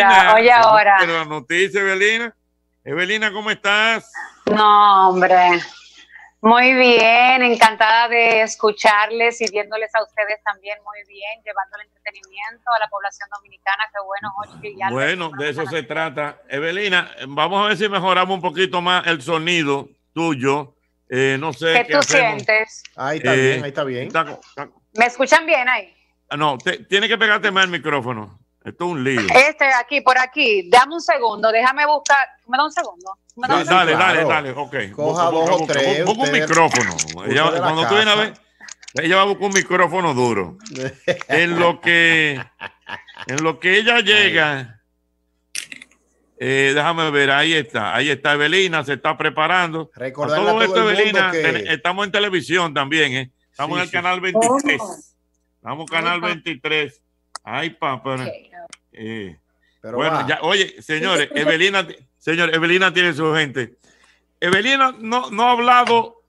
ahora, oye ahora. Pero la noticia, Evelina. Evelina, ¿cómo estás? No, hombre. Muy bien, encantada de escucharles y viéndoles a ustedes también muy bien, llevando el entretenimiento a la población dominicana. Qué bueno, Jorge. Ya bueno, de eso se trata. Evelina, vamos a ver si mejoramos un poquito más el sonido tuyo. Eh, no sé. ¿Qué, tú sientes? Ahí está Eh, bien, ahí está bien. está- está- ¿Me escuchan bien ahí? ah, no, te- tiene que pegarte más el micrófono. Esto es un lío. Este, aquí, por aquí. Dame un segundo, déjame buscar. ¿Me da un segundo? ¿Me da un Sí, segundo? dale, dale, Claro. dale, ok. Coja Busca, dos busca, o busca, tres, busca un micrófono. Ella, cuando tú vienes a ver, ella va a buscar un micrófono duro. En lo que, en lo que ella llega, eh, déjame ver, ahí está, ahí está Evelina, se está preparando. A todo todo esto, el Evelina, que- estamos en televisión también, ¿eh? Estamos Sí, en el sí. canal 23. ¿Cómo? Estamos canal Ay, pa. 23. Ay, papá. Ok. Eh, Pero bueno, va. ya, oye, señores, Evelina, señor, Evelina tiene su gente. Evelina no, no ha hablado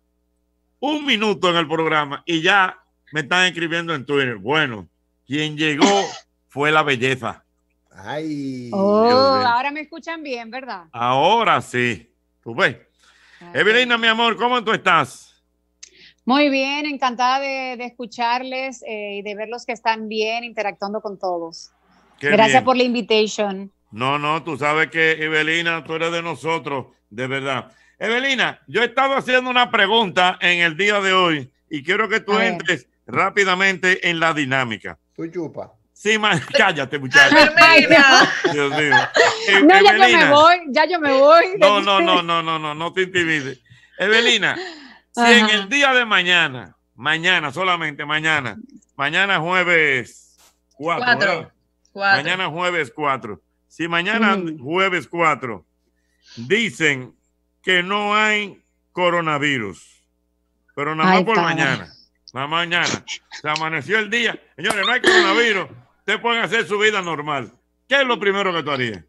un minuto en el programa y ya me están escribiendo en Twitter. Bueno, quien llegó fue la belleza. Ay. Oh, ahora me escuchan bien, ¿verdad? Ahora sí. ¿Tú ves? Evelina, mi amor, ¿cómo tú estás? Muy bien, encantada de, de escucharles eh, y de ver los que están bien, interactuando con todos. Qué Gracias bien. por la invitation. No, no, tú sabes que Evelina, tú eres de nosotros, de verdad. Evelina, yo he estado haciendo una pregunta en el día de hoy y quiero que tú entres rápidamente en la dinámica. Tú chupa. Sí, ma- cállate, muchacha. Evelina. Dios mío. E- No, ya yo me Evelina, voy, ya yo me voy. No, no, no, no, no, no, no te intimides. Evelina, si en el día de mañana, mañana, solamente mañana, mañana jueves 4, Cuatro. Cuatro. Mañana jueves 4. Si mañana Mm. jueves 4 dicen que no hay coronavirus, pero nada más Ay, por padre. mañana, más mañana, se amaneció el día, señores, no hay coronavirus, ustedes pueden hacer su vida normal. ¿Qué es lo primero que tú harías?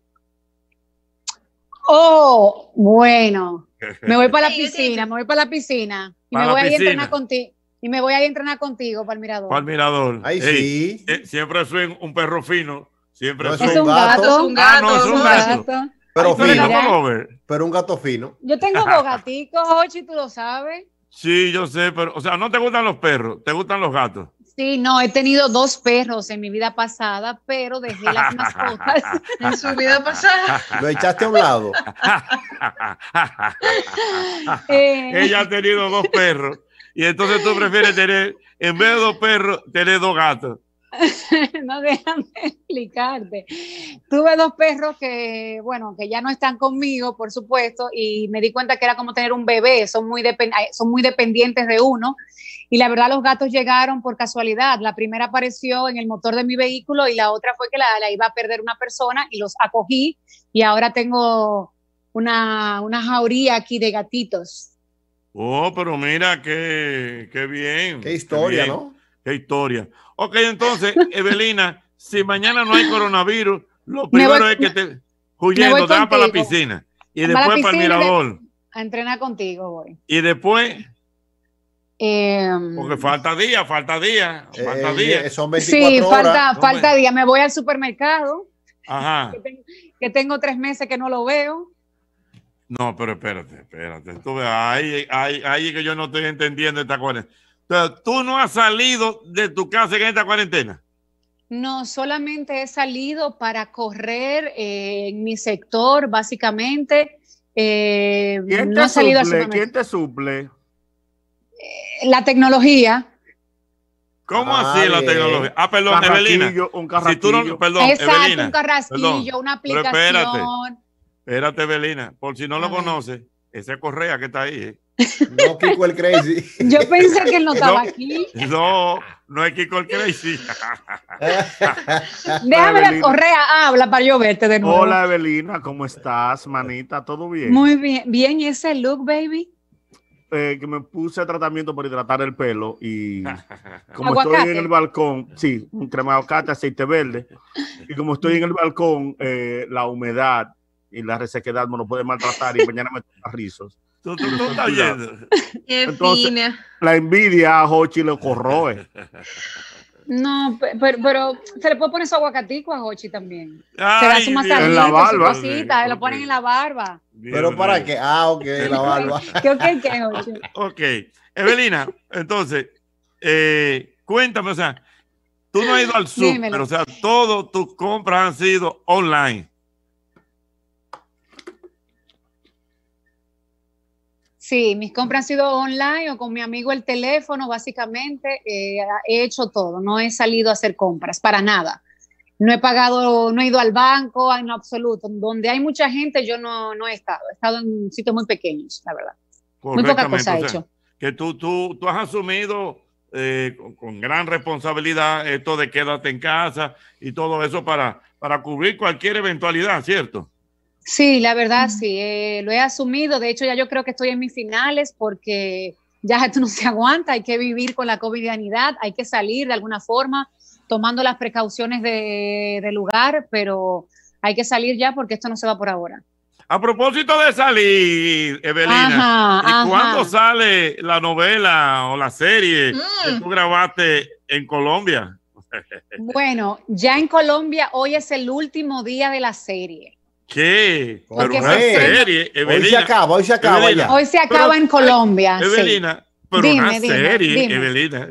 Oh, bueno. Me voy para la piscina, me voy para la piscina y Para me voy a ir a entrenar contigo. Y me voy a entrenar contigo para el mirador. ¿Cuál mirador? Ay, Ey, sí. eh, siempre soy un perro fino, siempre No, soy es un gato. gato. Es un Ah, gato. no, es un gato. Gato. Pero Ay, fino. Mira. Pero un gato fino. Yo tengo dos gaticos, Ochi, tú lo sabes. Sí, yo sé, pero, o sea, no te gustan los perros, te gustan los gatos. Sí, no, he tenido dos perros en mi vida pasada, pero dejé las mascotas. En su vida pasada. Lo echaste a un lado. Eh, Ella ha tenido dos perros y entonces tú prefieres tener, en vez de dos perros, tener dos gatos. no déjame explicarte. Tuve dos perros que, bueno, que ya no están conmigo, por supuesto, y me di cuenta que era como tener un bebé, son muy, depen- ay, son muy dependientes de uno. Y la verdad, los gatos llegaron por casualidad. La primera apareció en el motor de mi vehículo y la otra fue que la, la iba a perder una persona y los acogí. Y ahora tengo una, una jauría aquí de gatitos. Oh, pero mira, qué, qué bien. Qué historia, bien, ¿no? Qué historia. Ok, entonces, Evelina, si mañana no hay coronavirus, lo voy- primero es que te huyendo, te vas para la piscina y después para el mirador. A entrenar contigo, voy. Y después, Em, porque falta día, falta día, falta Eh, día. son 24 Sí, horas. falta, falta me- día. Me voy al supermercado, Ajá. que tengo, que tengo tres meses que no lo veo. No, pero espérate, espérate. Tú ahí, ahí, ahí es que yo no estoy entendiendo esta cuarentena. Tú no has salido de tu casa en esta cuarentena. No, solamente he salido para correr eh, en mi sector, básicamente. Eh, no he salido al supermercado. te suple? La tecnología. ¿Cómo Ah, así la tecnología? Ah, perdón, Evelina. un Si tú no, perdón, Exacto, Evelina. un carrasquillo, perdón, una pero espérate. aplicación. Espérate, Evelina. Por si no lo conoces, esa correa que está ahí. No, Kiko el Crazy. Yo pensé que él no estaba No. aquí. No, no es Kiko el Crazy. Déjame la Evelina. correa, habla para yo verte de nuevo. Hola Evelina, ¿cómo estás, manita? ¿Todo bien? Muy bien, bien ¿y ese look, baby. Eh, que me puse tratamiento para hidratar el pelo y como Aguacate. estoy en el balcón, sí, un crema de aguacate, aceite verde, y como estoy en el balcón, eh, la humedad y la resequedad me lo puede maltratar y mañana me toca rizos. Tú, tú, tú estás oyendo. Qué Entonces- fina. La envidia a Hochi lo corroe. No, pe- pero, pero se le puede poner su aguacatico a Hochi también. Se su Dios masajito, En la su barba. cosita, se lo ponen en la barba. Dios Pero para qué. Ah, ok, la barba. ¿Qué, qué, qué, Hochi? Ok. Evelina, entonces, eh, cuéntame, o sea, tú no has ido al Dímelo. pero o sea, todas tus compras han sido online. Sí, mis compras han sido online o con mi amigo el teléfono, básicamente. eh, he hecho todo, no he salido a hacer compras, para nada. No he pagado, no he ido al banco, en absoluto. Donde hay mucha gente, yo no, no he estado. He estado en sitios muy pequeños, la verdad. Muy poca cosa he o sea, hecho. Que tú, tú, tú has asumido eh, con, con gran responsabilidad esto de quédate en casa y todo eso para, para cubrir cualquier eventualidad, ¿cierto? Sí, la verdad, sí, eh, lo he asumido. De hecho, ya yo creo que estoy en mis finales porque ya esto no se aguanta. Hay que vivir con la covidianidad, hay que salir de alguna forma, tomando las precauciones de, de lugar, pero hay que salir ya porque esto no se va por ahora. A propósito de salir, Evelina, Ajá, ¿y ajá. cuándo sale la novela o la serie que Mm. tú grabaste en Colombia? Bueno, ya en Colombia hoy es el último día de la serie. ¿Qué? Pero una fue- serie, Hoy se acaba, hoy se acaba Evelina. ya. Hoy se acaba Pero- en Colombia. sí. Evelina, pero Dime, una dime, serie, dime. Evelina.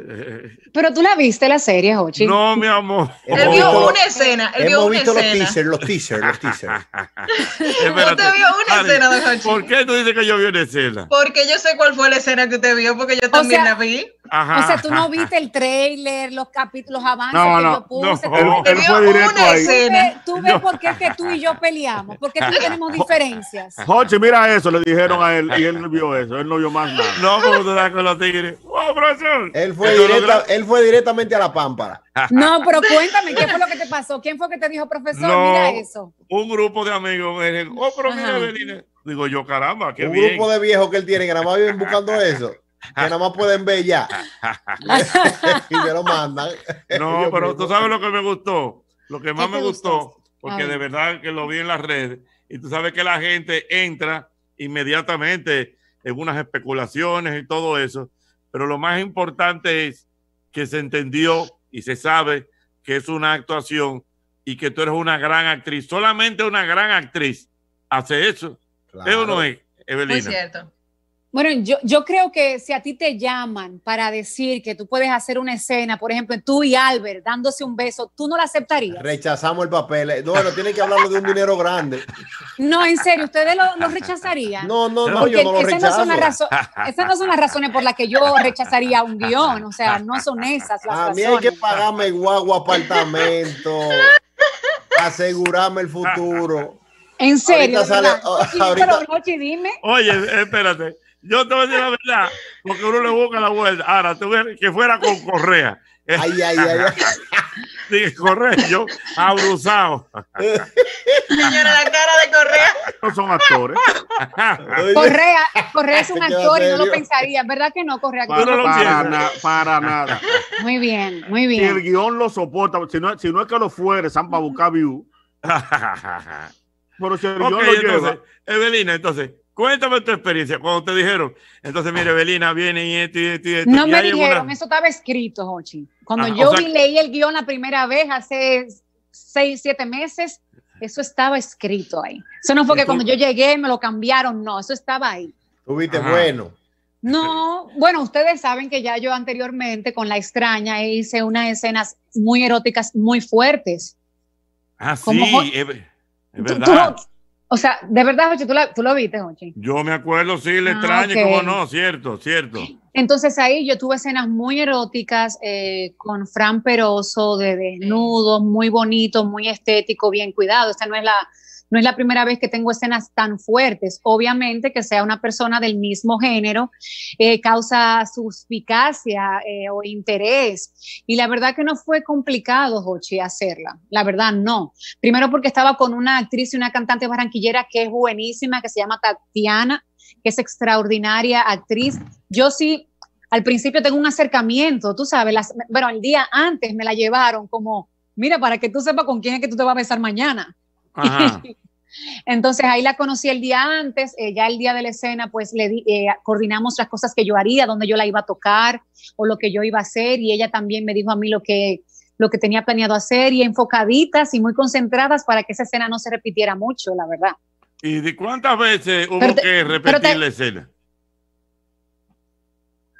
Pero tú la viste la serie, Jochi. No, mi amor. Él vio una escena, él vio Hemos una visto los escena. teasers, los teasers, los teasers. Espérate. Usted vio una Ari, escena, don Hochi. ¿Por qué tú dices que yo vi una escena? Porque yo sé cuál fue la escena que usted vio, porque yo también sea, la vi. Ajá. O sea, tú no viste el trailer, los capítulos, los avances No, que no, yo puse. no. tú- Él- Él fue directo ahí. Escena. tú ves por qué es que tú y yo peleamos, porque tú tenemos diferencias. Jochi, mira eso, le dijeron a él y él no vio eso, él no vio más nada. No, como tú estás con los tigres. ¡Oh, profesor! Él fue, directa- él fue directamente a la pámpara. No, pero cuéntame, ¿qué fue lo que te pasó? ¿Quién fue que te dijo, profesor? No. Mira eso. Un grupo de amigos me dijeron, oh, pero mira. Digo yo, caramba, qué un bien. grupo de viejos que él tiene que nada más viven buscando eso. Que nada más pueden ver ya. y me lo mandan. No, pero mismos. tú sabes lo que me gustó. Lo que más ¿Qué me gustó, gustó? porque de ver. verdad que lo vi en las redes, y tú sabes que la gente entra inmediatamente en unas especulaciones y todo eso, pero lo más importante es que se entendió y se sabe que es una actuación y que tú eres una gran actriz. Solamente una gran actriz hace eso. ¿Es o no es, Muy Evelina? cierto. Bueno, yo, yo creo que si a ti te llaman para decir que tú puedes hacer una escena, por ejemplo, tú y Albert dándose un beso, ¿tú no la aceptarías? Rechazamos el papel. Eh, Bueno, tienen que hablarlo de un dinero grande. No, en serio, ¿ustedes lo, lo rechazarían? No, no, no, Porque yo no lo esas, no son las rechazo. razo- esas no son las razones por las que yo rechazaría un guion, o sea, no son esas las A mí hay razones. que pagarme guagua, apartamento, asegurarme el futuro. En serio, Ahorita sale- ahorita- pero, Ochi, dime. Oye, espérate. Yo te voy a decir la verdad, porque uno le busca la vuelta. Ahora, tú ves que fuera con correa. Ay, ay, ay, ay. Correa, yo abruzado. Señora, la cara de Correa. No son actores. Correa, Correa es un actor y no lo pensaría, ¿verdad que no, Correa? Que Tú no Para, lo para piensas. na- para nada. Muy bien, muy Si el bien. guion lo soporta, si no, si no es que lo fuerzan para buscar view, pero si el guion lo entonces, lleva, Evelina, entonces, cuéntame tu experiencia. Cuando te dijeron, entonces, mira, Evelina viene y esto y esto y esto. No y me dijeron, una- eso estaba escrito, Jochi. Cuando Ah, yo o sea- leí el guion la primera vez hace seis, siete meses, eso estaba escrito ahí. Eso no fue ¿Y que tú? cuando yo llegué me lo cambiaron, no, eso estaba ahí. Tuviste Ajá. bueno. No, bueno, ustedes saben que ya yo anteriormente con La extraña hice unas escenas muy eróticas, muy fuertes. Ah, sí, como jo- es, es Tú- verdad. tú- o sea, de verdad, Jochi, tú, la- tú lo viste, Jochi. Yo me acuerdo, sí, le Ah, extraño, ok. cómo no, cierto, cierto. Entonces ahí yo tuve escenas muy eróticas eh, con Fran Peroso de desnudo, muy bonito, muy estético, bien cuidado. Esta no es la no es la primera vez que tengo escenas tan fuertes. Obviamente que sea una persona del mismo género eh, causa suspicacia eh, o interés. Y la verdad que no fue complicado, Jochi, hacerla. La verdad no. Primero porque estaba con una actriz y una cantante barranquillera que es buenísima, que se llama Tatiana, que es extraordinaria actriz. Yo sí, al principio tengo un acercamiento, tú sabes, las, bueno, el día antes me la llevaron como, mira, para que tú sepas con quién es que tú te vas a besar mañana. Ajá. Entonces ahí la conocí el día antes, eh, ya el día de la escena, pues le di- eh, coordinamos las cosas que yo haría, donde yo la iba a tocar o lo que yo iba a hacer y ella también me dijo a mí lo que lo que tenía planeado hacer y enfocaditas y muy concentradas para que esa escena no se repitiera mucho, la verdad. ¿Y de cuántas veces hubo te- que repetir te- la escena?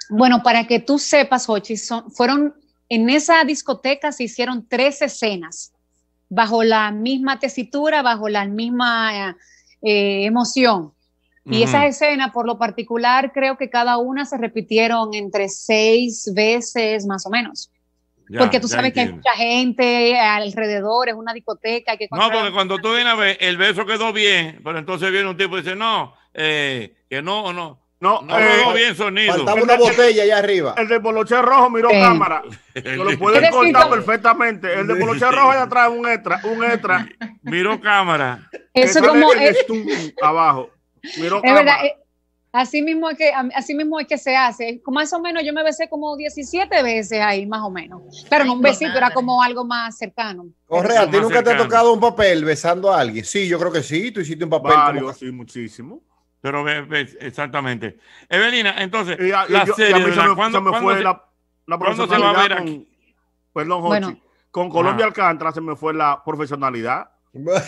Bueno, para que tú sepas, Jochi, son, fueron en esa discoteca se hicieron tres escenas bajo la misma tesitura, bajo la misma eh, emoción. Y esas escenas, por lo particular, creo que cada una se repitieron entre seis veces más o menos. Ya, porque tú sabes que hay entiendo. mucha gente alrededor, es una discoteca. Que No, porque cuando tú vienes a ver, el beso quedó bien, pero entonces viene un tipo y dice, no, eh, que no, no, No, no eh, quedó bien sonido. Faltaba una botella allá arriba. el de Boloche Rojo miró cámara. Lo pueden Es cortar como- perfectamente. El de Boloche Rojo allá atrás, un extra, un extra. Miró cámara. Eso que como el es, abajo. Miró es cámara. verdad, eh, así mismo es que así mismo es que se hace. Como Más o menos yo me besé como 17 veces ahí, más o menos. Claro, no un besito, era como algo más cercano. Correa, ¿a ti nunca te ha tocado un papel besando a alguien? Sí, yo creo que sí. Tú hiciste un papel. como- Varios, sí, muchísimo. Pero exactamente. Evelina, entonces, Y a, y la yo- y a serie, mí se me, ¿Cuándo- se me cuándo fue se- la, la cuándo se va a ver profesionalidad aquí? con- Perdón, Jochi. Bueno. Con Colombia Ajá. Alcántara se me fue la profesionalidad.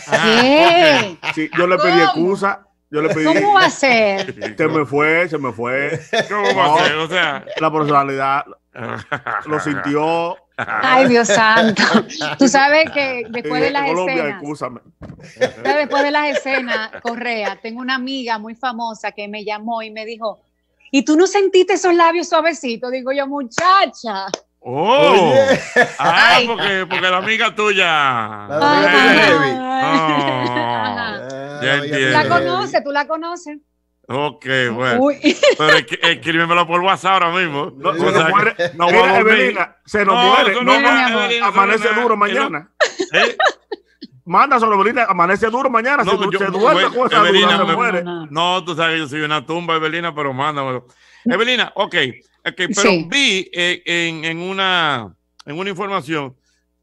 Ah, ¿Qué? Sí, yo le pedí ¿Cómo? excusa. Yo le pedí. ¿Cómo va a ser? Se me fue, se me fue. ¿Cómo va a ser? O sea, La personalidad lo sintió. Ay, Dios santo. Tú sabes que después de las Colombia, escenas, después de las escenas, Correa, tengo una amiga muy famosa que me llamó y me dijo, ¿y tú no sentiste esos labios suavecitos? Digo yo, muchacha. Oh, Oye. ah, Ay. porque, porque la amiga tuya. La amiga tuya es heavy. Ah, Ah, Ya entiendo. La conoces, tú la conoces. Ok, bueno. Uy, Pero es- escríbemelo por WhatsApp ahora mismo. No, O se sea nos muere. no Mira, va a dormir. Evelina, se nos No, muere. No, no. Evelina, amanece duro nada. mañana. ¿Eh? Manda sobre Evelina, amanece duro mañana. No, se, du- yo- se duerme con esa Evelina, dura, se me- muere. no, tú sabes que yo soy una tumba, Evelina, pero mándamelo. Evelina, ok, ok, pero Sí. vi eh, en, en una, en una información,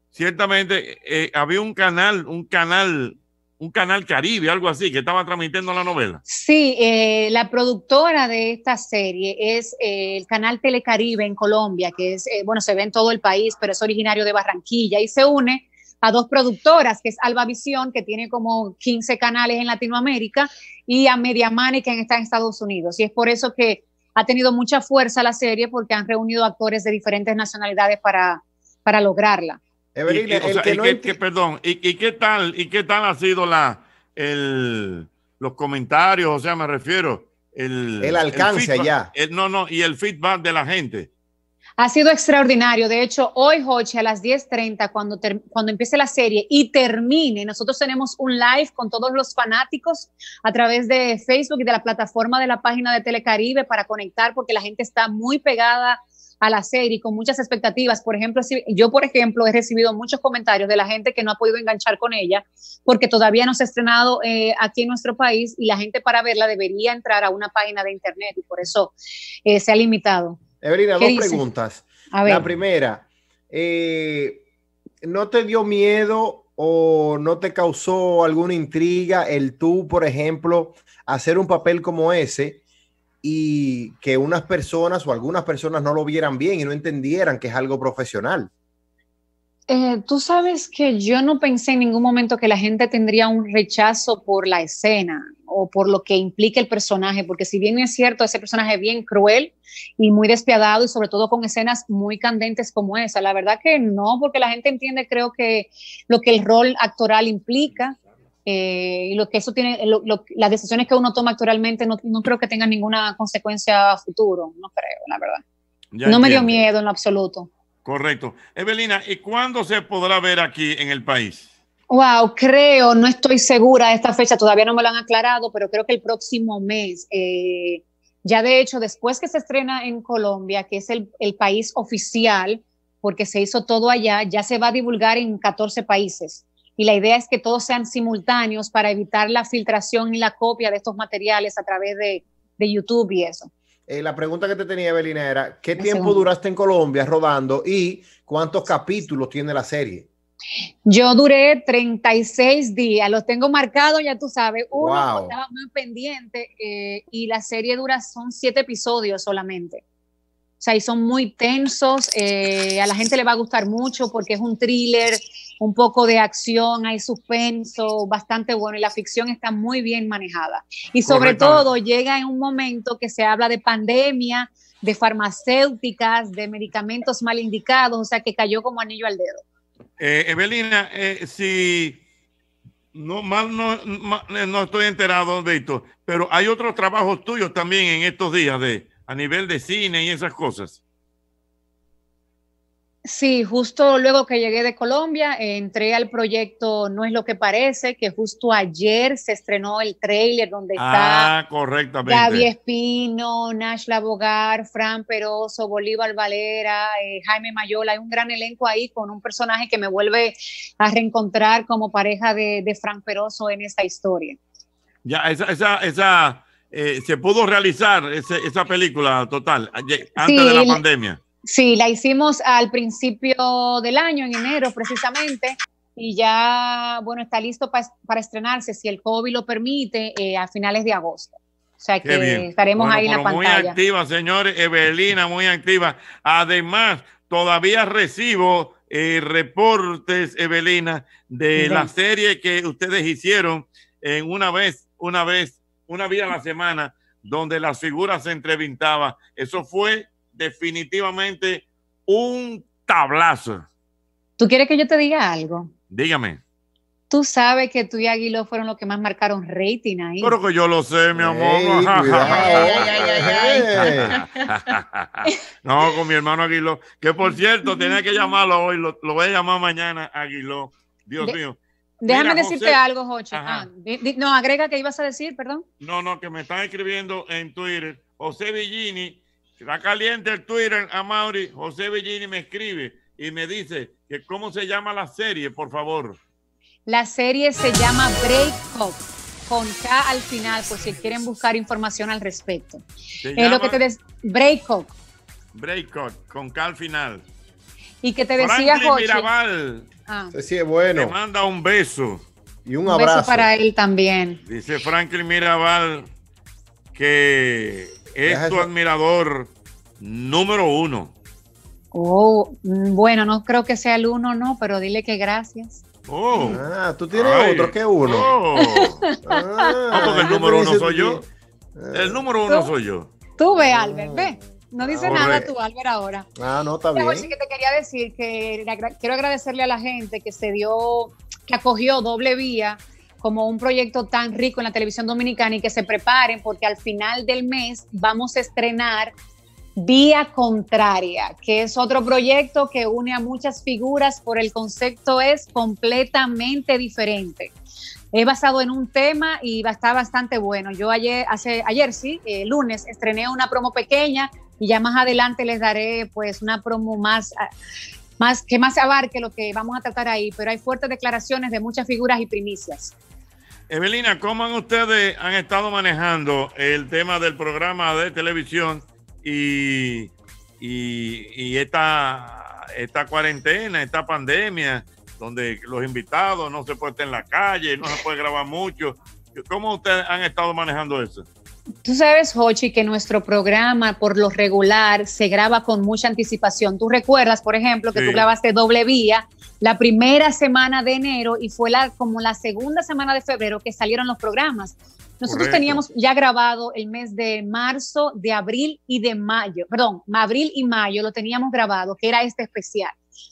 ciertamente eh, había un canal, un canal, un canal Caribe, algo así, que estaba transmitiendo la novela. Sí, eh, la productora de esta serie es eh, el canal Telecaribe en Colombia, que es, eh, bueno, se ve en todo el país, pero es originario de Barranquilla y se une a dos productoras, que es Alba Visión, que tiene como 15 canales en Latinoamérica, y a Mediamani, que está en Estados Unidos. Y es por eso que ha tenido mucha fuerza la serie, porque han reunido actores de diferentes nacionalidades para, para lograrla. Evelina, Y- o sea, que no perdón, y, y qué tal, y qué tal ha sido la, el, los comentarios, o sea, me refiero, el, El alcance el- no, no, y el feedback de la gente. Ha sido extraordinario. De hecho, hoy, Joche, a las 10.30, cuando, cuando empiece la serie y termine, nosotros tenemos un live con todos los fanáticos a través de Facebook y de la plataforma de la página de Telecaribe para conectar, porque la gente está muy pegada a la serie con muchas expectativas. Por ejemplo, si- yo, por ejemplo, he recibido muchos comentarios de la gente que no ha podido enganchar con ella porque todavía no se ha estrenado eh, aquí en nuestro país y la gente para verla debería entrar a una página de internet y por eso eh, se ha limitado. Evelina, ¿Qué dos dice? preguntas. A ver. La primera, eh, ¿no te dio miedo o no te causó alguna intriga el tú, por ejemplo, hacer un papel como ese y que unas personas o algunas personas no lo vieran bien y no entendieran que es algo profesional? Eh, tú sabes que yo no pensé en ningún momento que la gente tendría un rechazo por la escena o por lo que implica el personaje, porque si bien es cierto, ese personaje es bien cruel y muy despiadado y sobre todo con escenas muy candentes como esa, la verdad que no, porque la gente entiende creo que lo que el rol actoral implica eh, y lo que eso tiene, lo- lo- las decisiones que uno toma actoralmente no, no creo que tengan ninguna consecuencia a futuro, no creo, la verdad. Ya no me dio entiendo. miedo en lo absoluto. Correcto. Evelina, ¿y cuándo se podrá ver aquí en el país? Wow, creo, no estoy segura de esta fecha, todavía no me lo han aclarado, pero creo que el próximo mes, eh, ya de hecho, después que se estrena en Colombia, que es el, el país oficial, porque se hizo todo allá, ya se va a divulgar en 14 países. Y la idea es que todos sean simultáneos para evitar la filtración y la copia de estos materiales a través de, de YouTube y eso. Eh, la pregunta que te tenía, Evelina, era, ¿qué tiempo segundo. duraste en Colombia rodando y cuántos capítulos tiene la serie? Yo duré 36 días, los tengo marcados, ya tú sabes. Uno Wow. estaba muy pendiente eh, y la serie dura, son siete episodios solamente. Sea, y son muy tensos. eh, a la gente le va a gustar mucho porque es un thriller, un poco de acción, hay suspenso, bastante bueno y la ficción está muy bien manejada. Y sobre todo llega en un momento que se habla de pandemia, de farmacéuticas, de medicamentos mal indicados, o sea, que cayó como anillo al dedo. Eh, Evelina, eh, si no mal no, no estoy enterado de esto, pero hay otros trabajos tuyos también en estos días de a nivel de cine y esas cosas. Sí, justo luego que llegué de Colombia, entré al proyecto No es lo que parece, que justo ayer se estrenó el tráiler donde está Ah, correctamente. Gaby Espino, Nash Labogar, Fran Peroso, Bolívar Valera, eh, Jaime Mayola. Hay un gran elenco ahí con un personaje que me vuelve a reencontrar como pareja de, de Fran Peroso en esta historia. Ya, esa, esa, esa eh, se pudo realizar ese- esa película total antes Sí, de la pandemia. Sí, la hicimos al principio del año, en enero precisamente, y ya, bueno, está listo pa- para estrenarse, si el COVID lo permite, eh, a finales de agosto. O sea que estaremos Bueno, ahí en la pero Muy pantalla. activa, señores. Evelina, muy activa. Además, todavía recibo eh, reportes, Evelina, de la serie que ustedes hicieron en una vez, una vez, una vez a la semana, donde las figuras se entrevistaban. Eso fue definitivamente un tablazo. ¿Tú quieres que yo te diga algo? Dígame. Tú sabes que tú y Aguilo fueron los que más marcaron rating ahí. Pero que yo lo sé, mi amor. Ey, cuidado. Ay, ay, ay, no, con mi hermano Aguiló. Que por cierto, tenía que llamarlo hoy. Lo, lo voy a llamar mañana, Aguiló. Dios De- mío. Déjame Mira, decirte José- algo, Jochi. Ajá. Ah, di- di- no, agrega que ibas a decir, perdón. No, no, que me están escribiendo en Twitter. José Villini, está caliente el Twitter a Mauri. José Villini me escribe y me dice que cómo se llama la serie, por favor. La serie se llama Break Up, con K al final, por si quieren buscar información al respecto. Es lo que te des Break Up. Breakout, con K al final. Y que te decía Franklin. Mirabal Ah, sí es te bueno. manda un beso. Y un un abrazo. beso para él también. Dice Franklin Mirabal que es tu eso. admirador número uno. Oh, bueno, no creo que sea el uno, no, pero dile que gracias. Oh. Ah, tú tienes Ay. otro que uno. Oh. Ah, No, porque el número uno soy yo. Ah. El número uno ¿Tú? soy yo. Tú ve, Albert, ve. No dice nada tú, Albert, ahora. Ah, no, está Mira, bien. Jorge, que te quería decir que quiero agradecerle a la gente que se dio, que acogió doble vía como un proyecto tan rico en la televisión dominicana y que se preparen porque al final del mes vamos a estrenar Vía Contraria, que es otro proyecto que une a muchas figuras, por el concepto es completamente diferente. Es basado en un tema y va a bastante bueno. Yo ayer, hace, ayer sí, eh, lunes, estrené una promo pequeña y ya más adelante les daré pues una promo más, ah, más que más abarque lo que vamos a tratar ahí, pero hay fuertes declaraciones de muchas figuras y primicias. Evelina, ¿cómo han ustedes han estado manejando el tema del programa de televisión y, y, y esta, esta cuarentena, esta pandemia, donde los invitados no se puede estar en la calle, no se puede grabar mucho? ¿Cómo ustedes han estado manejando eso? Tú sabes, Hochi, que nuestro programa por lo regular se graba con mucha anticipación. Tú recuerdas, por ejemplo, que Sí. tú grabaste doble vía la primera semana de enero y fue la, como la segunda semana de febrero que salieron los programas. Nosotros Correcto. teníamos ya grabado el mes de marzo, de abril y de mayo, perdón, abril y mayo lo teníamos grabado, que era este especial.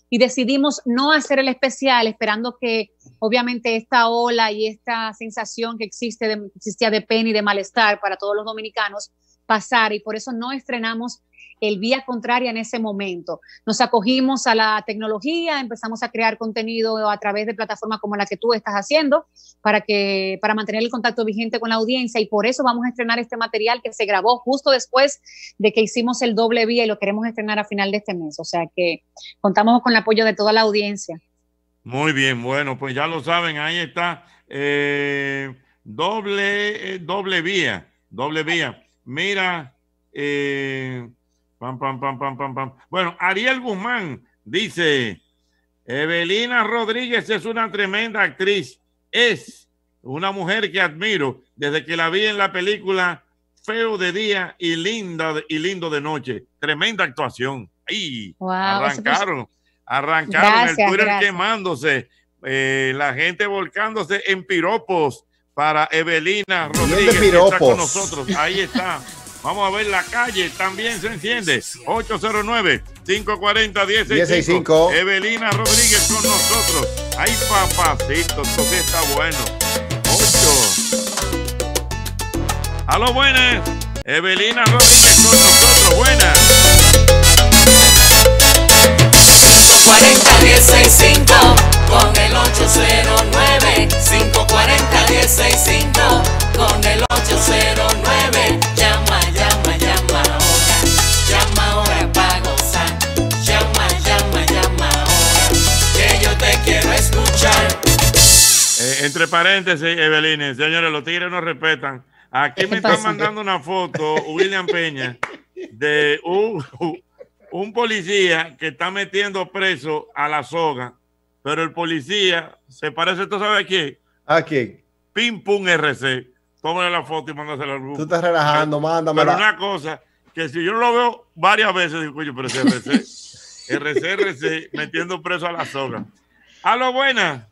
Y decidimos no hacer el especial, esperando que obviamente esta ola y esta sensación que existe existía de pena y de malestar para todos los dominicanos pasara. Y por eso no estrenamos el vía contraria en ese momento. Nos acogimos a la tecnología, empezamos a crear contenido a través de plataformas como la que tú estás haciendo para que para mantener el contacto vigente con la audiencia y por eso vamos a estrenar este material que se grabó justo después de que hicimos el doble vía y lo queremos estrenar a final de este mes, o sea que contamos con el apoyo de toda la audiencia. Muy bien, bueno, pues ya lo saben, ahí está. eh, doble, eh, doble vía, doble vía. Mira, eh, pam, pam, pam, pam, pam, pam. Bueno, Ariel Guzmán dice, Evelina Rodríguez es una tremenda actriz. Es una mujer que admiro desde que la vi en la película feo de día y linda de- y lindo de noche. Tremenda actuación. Ahí Wow, arrancaron, arrancaron Gracias, el Twitter gracias. quemándose, eh, la gente volcándose en piropos para Evelina Rodríguez que está con nosotros. Ahí está. Vamos a ver la calle, también se enciende. 809-540-1065. 1065. Evelina Rodríguez con nosotros. Ay, papacito, esto sí está bueno. 8. Aló, buenas. Evelina Rodríguez con nosotros. Buenas. 540 165 con el 809 540 165 con el 809 llama llama llama ahora. Llama ahora para gozar. Llama llama llama ahora que yo te quiero escuchar. Eh, entre paréntesis, Evelina, señores, los tigres no respetan. Aquí me ¿Qué están mandando una foto, William Peña, de un, un policía que está metiendo preso a la soga, pero el policía se parece, ¿tú sabes a quién? Aquí. Pim Pum RC. Tómale la foto y mándasela al grupo. Tú estás relajando, Pero mándamela. una cosa, que si yo lo veo varias veces, digo, coño, pero ese RC, RC, RC, metiendo preso a la soga. A lo buena.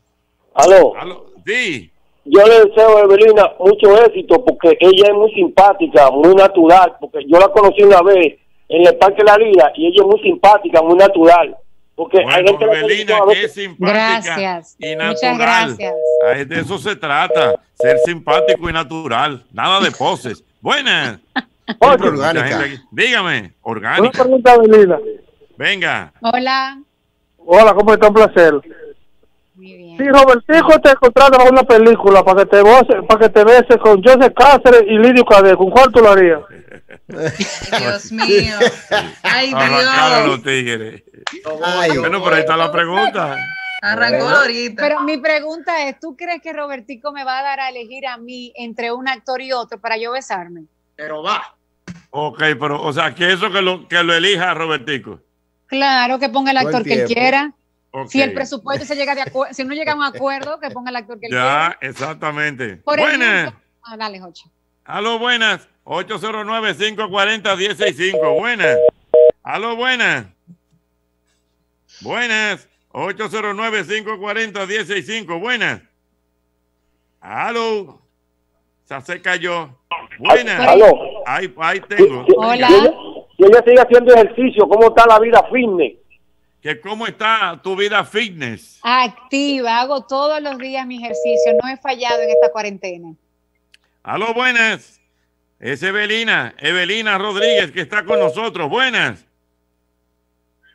Aló, Aló, sí. yo le deseo a Evelina mucho éxito porque ella es muy simpática, muy natural, porque yo la conocí una vez en el Parque La Liga y ella es muy simpática, muy natural. Porque hay Bueno, gente que la Evelina, conoce a que es simpática Gracias. y Muchas natural. gracias. De eso se trata, ser simpático y natural. Nada de poses. Buenas. Mucha orgánica. gente. Dígame, Una orgánica. pregunta, Evelina. Venga. Hola. Hola, ¿cómo está? Un placer. Muy bien. Si Robertico te contrata para una película para que te goce- para que te beses con Joseph Cáceres y Lidio Cadet, ¿con cuál tú lo harías? Dios mío. Ay, Arrancaron Dios. los tigres. Ay, Bueno, pero ahí está la pregunta. Arrancó ahorita. Pero mi pregunta es, ¿tú crees que Robertico me va a dar a elegir a mí entre un actor y otro para yo besarme? Pero va. Ok, pero, o sea, que eso que lo, que lo elija Robertico. Claro, que ponga el actor que él quiera. Ok. Si el presupuesto se llega de acuerdo, si no llega a un acuerdo, que ponga el actor que él quiera. Ya, exactamente. Por Buenas. ejemplo, ah, dale, Jocho. Aló, buenas. 809-540-1065. Buenas. Aló, buenas. Buenas. 809-540-1065. Buenas. Aló. Ya se cayó. Buenas. Aló. Ahí, ahí tengo. Hola. Y ella, y ella sigue haciendo ejercicio, ¿cómo está la vida fitness? Que ¿Cómo está tu vida fitness? Activa, hago todos los días mi ejercicio, no he fallado en esta cuarentena. Aló, buenas. Es Evelina, Evelina Rodríguez que está con nosotros. Buenas.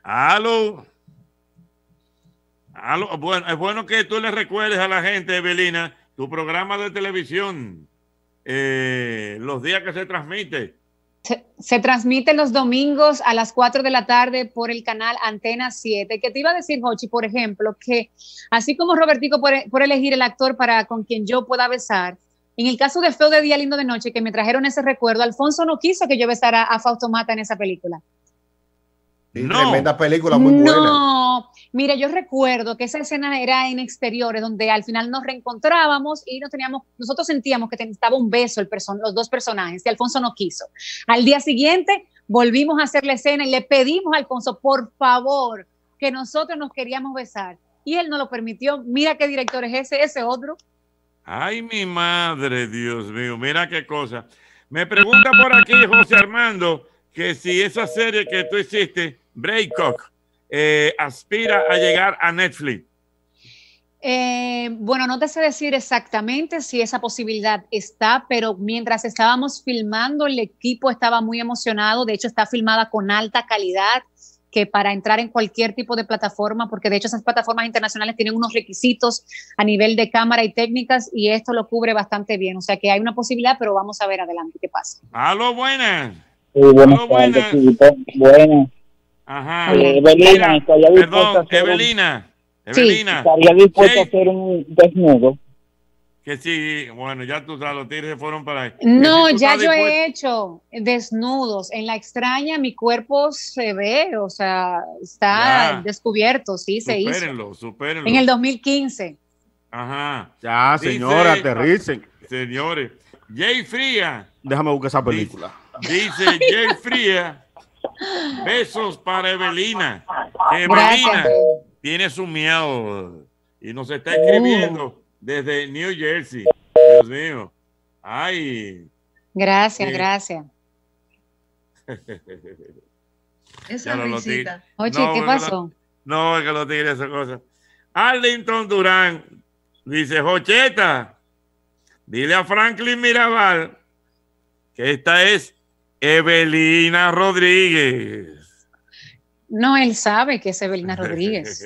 Aló. Aló. Bueno, es bueno que tú le recuerdes a la gente, Evelina, tu programa de televisión, eh, los días que se transmite. Se, se transmite los domingos a las 4 de la tarde por el canal Antena 7. Que te iba a decir, Jochi, por ejemplo, que así como Robertico por, por elegir el actor para con quien yo pueda besar, en el caso de Feo de Día Lindo de Noche, que me trajeron ese recuerdo, Alfonso no quiso que yo besara a Fausto Mata en esa película. No. Tremenda película, muy buena. No, mire, yo recuerdo que esa escena era en exteriores, donde al final nos reencontrábamos y nos teníamos, nosotros sentíamos que necesitaba un beso el person- los dos personajes y Alfonso no quiso. Al día siguiente volvimos a hacer la escena y le pedimos a Alfonso, por favor, que nosotros nos queríamos besar. Y él no lo permitió. Mira qué director es ese, ese otro. Ay, mi madre, Dios mío, mira qué cosa. Me pregunta por aquí José Armando que si esa serie que tú hiciste, Breakock, eh, aspira a llegar a Netflix. Eh, bueno, no te sé decir exactamente si esa posibilidad está, pero mientras estábamos filmando, el equipo estaba muy emocionado. De hecho, está filmada con alta calidad, que para entrar en cualquier tipo de plataforma, porque de hecho esas plataformas internacionales tienen unos requisitos a nivel de cámara y técnicas, y esto lo cubre bastante bien. O sea que hay una posibilidad, pero vamos a ver adelante qué pasa. Aló, buenas. Sí, buenas Aló, buenas. Buenas. Ajá. Eh, Evelina, Mira, estaría dispuesta a perdón, hacer un- Evelina. Sí. Evelina. Estaría dispuesto Sí. a hacer un desnudo. Que sí, bueno, ya tú sabes, los tigres se fueron para ahí. No, si ya yo dispuesto- he hecho desnudos. En la extraña mi cuerpo se ve, o sea, está Ya. descubierto, sí, se hizo. Supérenlo, supérenlo. En el 2015. Ajá. Ya, Dice- señora, aterricen. Señores, Jay Fría, Déjame buscar esa película. Dice Jay Fría, besos para Evelina. Gracias. Evelina tiene su miedo y nos está escribiendo desde New Jersey. Dios mío. Ay. Gracias, Sí. gracias. Esa no lo risita. Oye, No, ¿qué pasó? No, es que los tigres esa cosa. Arlington Durán dice, Jocheta, dile a Franklin Mirabal que esta es Evelina Rodríguez. No, él sabe que es Evelina Rodríguez.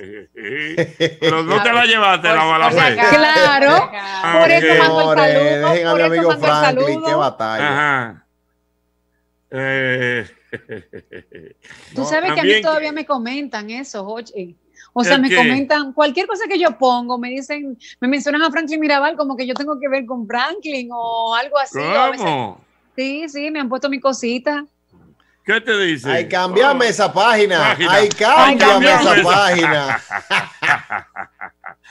Pero no te la llevaste la mala fe. Claro, por eso mando el saludo. dejen a Por mi eso amigo mando el Franklin, qué batalla. Ajá. Eh, Tú no, sabes que a mí todavía me comentan eso, Jochi. O sea, ¿El me qué? comentan cualquier cosa que yo pongo, me dicen, me mencionan a Franklin Mirabal como que yo tengo que ver con Franklin o algo así. o a veces- ¿Cómo? sí, sí, me han puesto mi cosita. ¿Qué te dice? Ay, cambiame esa página. Página. Ay, cámbiame Ay, esa página.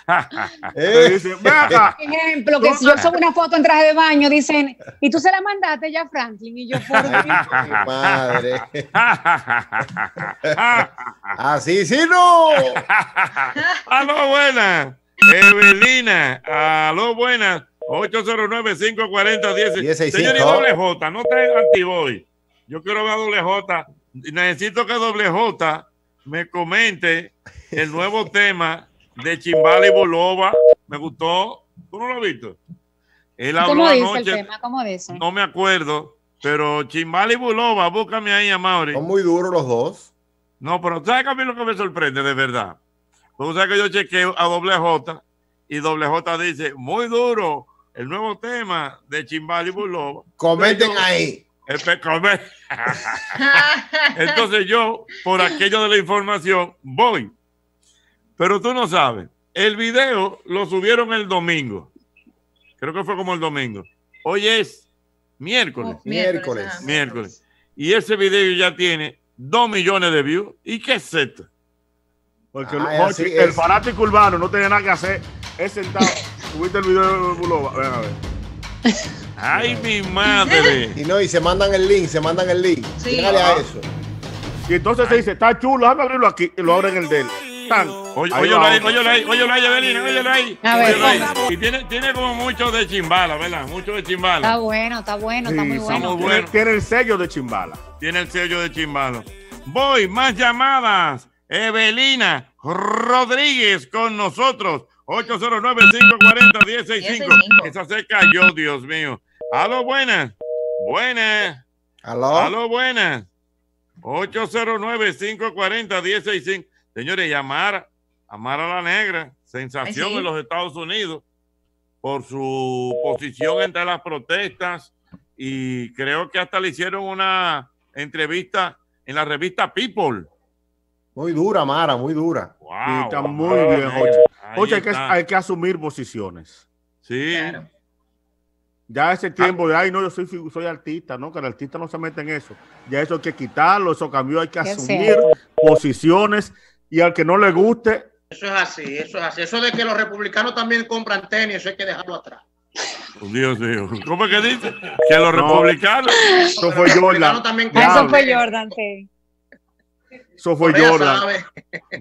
Te Eh, dice, "Ven acá". Ejemplo, que si yo subo una foto en traje de baño, dicen, y tú se la mandaste ya a Franklin, y yo, ¿por madre. Así sí no. Aló, buenas. Evelina, aló, buenas. 809-540-10. 1065. Señor y doble J, no trae antiboy. Yo quiero ver a doble J. Necesito que doble J me comente el nuevo tema de Chimbala y Bolova. Me gustó. ¿Tú no lo has visto? Él habló ¿Cómo dice el anoche, tema? ¿Cómo dice? no me acuerdo, pero Chimbala y Bulova, búscame ahí a Mauri. Son muy duros los dos. No, pero ¿sabes que a mí lo que me sorprende de verdad? Tú sabes que yo chequeo a doble J y doble J dice, muy duro, el nuevo tema de Chimbala y Bulova. Comenten Yo- ahí. Come- Entonces yo, por aquello de la información, voy. Pero tú no sabes, el video lo subieron el domingo. Creo que fue como el domingo. Hoy es miércoles. Oh, Miércoles. ajá, Miércoles. Y ese video ya tiene dos millones de views. ¿Y qué es esto? Porque Ay, así el fanático urbano no tiene nada que hacer. Es sentado. Subiste el video de Bulova. Ven a ver. ¡Ay, mi madre! Y no, y se mandan el link, se mandan el link. Sí. Dígale a eso. Y entonces se dice, está chulo, déjame abrirlo aquí. Y lo abren el de él. Tan. Oye, Ahí óyelo va ahí, otro. óyelo ahí, óyelo ahí, Evelina, óyelo ahí. A ver. Y tiene, tiene como mucho de chimbala, ¿verdad? Mucho de Está chimbala. bueno, está bueno, Sí, está muy está bueno. muy Tiene, bueno. tiene el sello de Chimbala. Tiene el sello de chimbala. Voy, más llamadas. Evelina Rodríguez con nosotros. 809-540-165. Esa se cayó, Dios mío. Aló, buenas. Buenas. ¿Aló? Aló, buenas. 809-540-165. Señores, llamar a Mara la Negra, sensación sí. en los Estados Unidos por su posición entre las protestas y creo que hasta le hicieron una entrevista en la revista People. Muy dura, Mara, muy dura. Wow, Sí, está wow, muy wow, bien, Jochi, hay que, está. hay que asumir posiciones. Sí, Claro. Ya ese tiempo de, ay, no, yo soy, soy artista, ¿no? Que el artista no se mete en eso. Ya eso hay que quitarlo, eso cambió, hay que asumir posiciones y al que no le guste, Eso es así, eso es así. Eso de que los republicanos también compran tenis, eso hay que dejarlo atrás. Dios mío. ¿Cómo es que dice? Que los No. republicanos. eso fue Jordan. Ah, eso fue. Jordan, sí. Eso fue Jordan.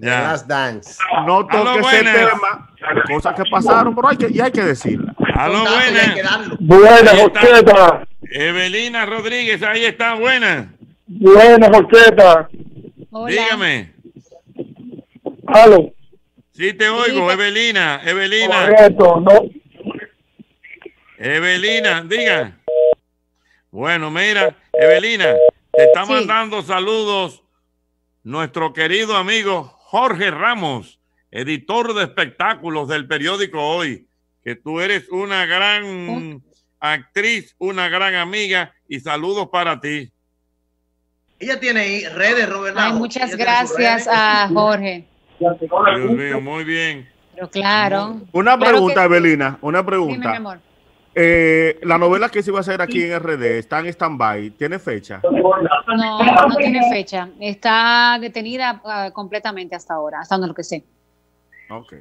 Ya. Last Dance. No Aló, toque ese buenas. tema, cosas que pasaron, pero hay que, y hay que decirla. Hay que buenas. darlo. Buena, Ahí está. Jocheta. Evelina Rodríguez, ahí está, buena. Buena, Jocheta. Hola. Dígame. Aló. Sí, te oigo, Sí. Evelina, Evelina, Correcto, no. Evelina, diga. Bueno, mira, Evelina, te está Sí. mandando saludos nuestro querido amigo Jorge Ramos, editor de espectáculos del periódico Hoy, que tú eres una gran actriz, una gran amiga y saludos para ti. Ella tiene ahí redes, Robert. Ay, muchas Ella gracias a Jorge. Dios mío, muy bien. Pero claro. Una Claro pregunta, que. Evelina, una Dime, mi pregunta. amor. Eh, la novela que se iba a hacer aquí en RD está en stand-by, ¿tiene fecha? No, no tiene fecha. Está detenida ah, completamente hasta ahora, hasta donde lo que sé. Ok.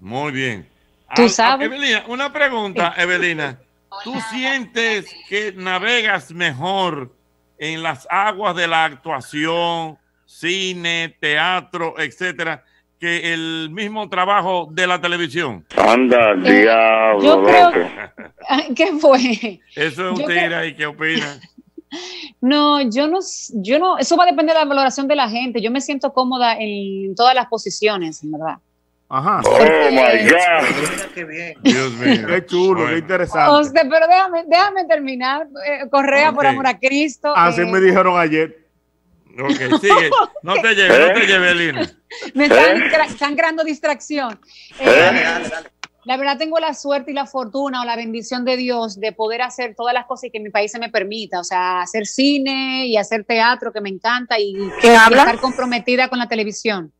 Muy bien. Tú Ah, ah, sabes. Evelina, una pregunta, Evelina. ¿Tú sientes que navegas mejor en las aguas de la actuación, cine, teatro, etcétera, que el mismo trabajo de la televisión? Anda, Eh, diablo, yo creo-. ¿Qué fue? Eso es un Yo tira y qué opina. No, yo no, yo no, eso va a depender de la valoración de la gente. Yo me siento cómoda en todas las posiciones, en verdad. Ajá. Oh my God. Mira qué bien. Dios mío. Qué chulo, Bueno. qué interesante. O sea, pero déjame, déjame terminar. Eh, Correa, por amor a Cristo. Así eh, me dijeron ayer. Ok, sigue. No te lleves, no te lleves, Lina. me están, están creando distracción. Eh, Dale, dale, dale. La verdad tengo la suerte y la fortuna o la bendición de Dios de poder hacer todas las cosas que mi país se me permita, o sea, hacer cine y hacer teatro que me encanta y, y estar comprometida con la televisión.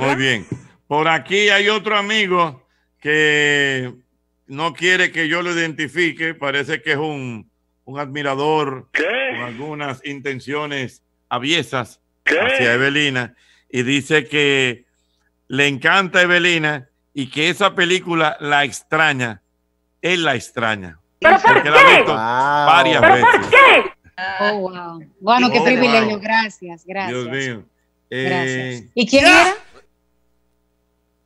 Muy bien. Por aquí hay otro amigo que no quiere que yo lo identifique. Parece que es un, un admirador con ¿Qué? algunas intenciones aviesas ¿Qué? hacia Evelina y dice que le encanta a Evelina y que esa película la extraña. Él la extraña. Porque la ha visto Wow. varias veces. Oh, wow. Bueno, qué Oh, privilegio. wow. Gracias, gracias. Dios mío. Gracias. Eh, ¿Y quién era?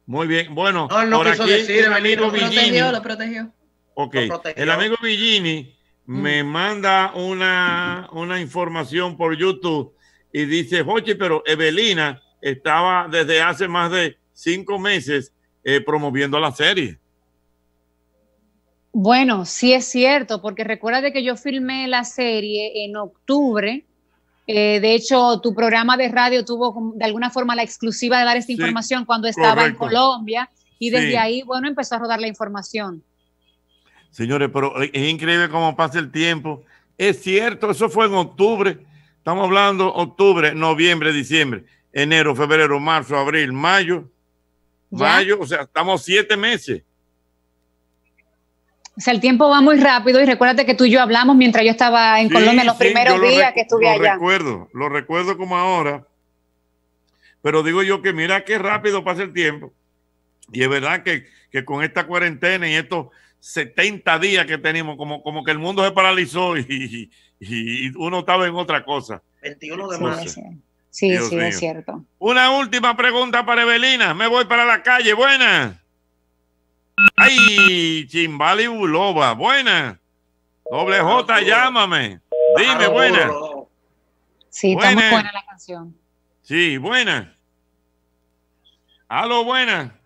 muy bien. Bueno, No, no por quiso aquí decir, el amigo lo Villini. Protegió, lo protegió. Ok, Lo protegió. el amigo Villini me manda una, una información por YouTube y dice, Jochi, pero Evelina estaba desde hace más de cinco meses eh, promoviendo la serie. Bueno, sí es cierto, porque recuerda que yo filmé la serie en octubre. Eh, de hecho, tu programa de radio tuvo de alguna forma la exclusiva de dar esta Sí, información cuando estaba en. Colombia y desde Sí. ahí, bueno, empezó a rodar la información. Señores, pero es increíble cómo pasa el tiempo. Es cierto, eso fue en octubre. Estamos hablando octubre, noviembre, diciembre, enero, febrero, marzo, abril, mayo. Ya. Mayo, o sea, estamos siete meses. O sea, el tiempo va muy rápido y recuérdate que tú y yo hablamos mientras yo estaba en Sí, Colombia los sí, primeros lo días que estuve lo allá. recuerdo, lo recuerdo como ahora. Pero digo yo que mira qué rápido pasa el tiempo. Y es verdad que, que con esta cuarentena y estos 70 días que tenemos, como, como que el mundo se paralizó y, y- y uno estaba en otra cosa. 21 de marzo. sí, sí, Dios sí, mío. es cierto. Una última pregunta para Evelina. Me voy para la calle. Buena. Ay, Chimbali Bulova. Buena. Doble J, llámame. Dime, buena. Sí, está muy Buena. buena la canción. Sí, buena. Aló, buena.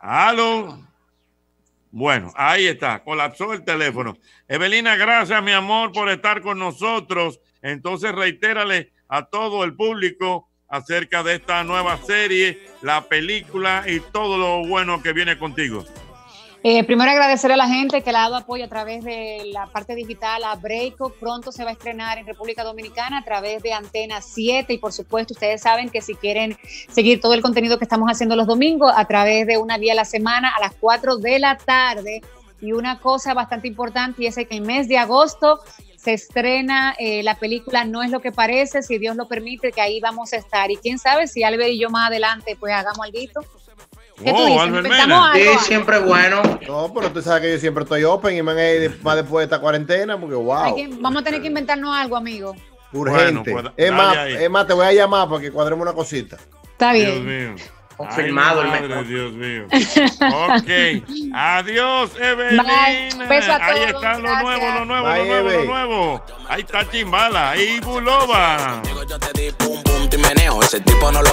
Aló. Bueno, ahí está, colapsó el teléfono. Evelina, gracias, mi amor, por estar con nosotros. Entonces, reitérale a todo el público acerca de esta nueva serie, la película y todo lo bueno que viene contigo. Eh, primero agradecer a la gente que le ha dado apoyo a través de la parte digital a Breako. Pronto se va a estrenar en República Dominicana a través de Antena 7 y por supuesto ustedes saben que si quieren seguir todo el contenido que estamos haciendo los domingos a través de una vía a la semana a las 4 de la tarde. Y una cosa bastante importante y es que en el mes de agosto se estrena eh, la película No es lo que parece, si Dios lo permite, que ahí vamos a estar. Y quién sabe si Albert y yo más adelante pues hagamos algo. ¿Qué tú Oh, dices? Albert ¿Inventamos Mena. algo? Sí, siempre bueno. No, pero tú sabes que yo siempre estoy open y eh, más después de esta cuarentena, porque Hay wow, que- vamos a tener que inventarnos algo, amigo. urgente. Bueno, pues, es, más, ahí. es más, te voy a llamar para que cuadremos una cosita. Está Dios bien. mío. Confirmado Ay, el madre, mejor. Dios mío. Ok. Adiós, Evelina. Bye. Beso a Ahí todos, está lo gracias. nuevo, lo nuevo, Bye, lo nuevo, Eve. lo nuevo. Ahí está Chimbala y Bulova. Yo te di pum pum meneo, ese tipo no lo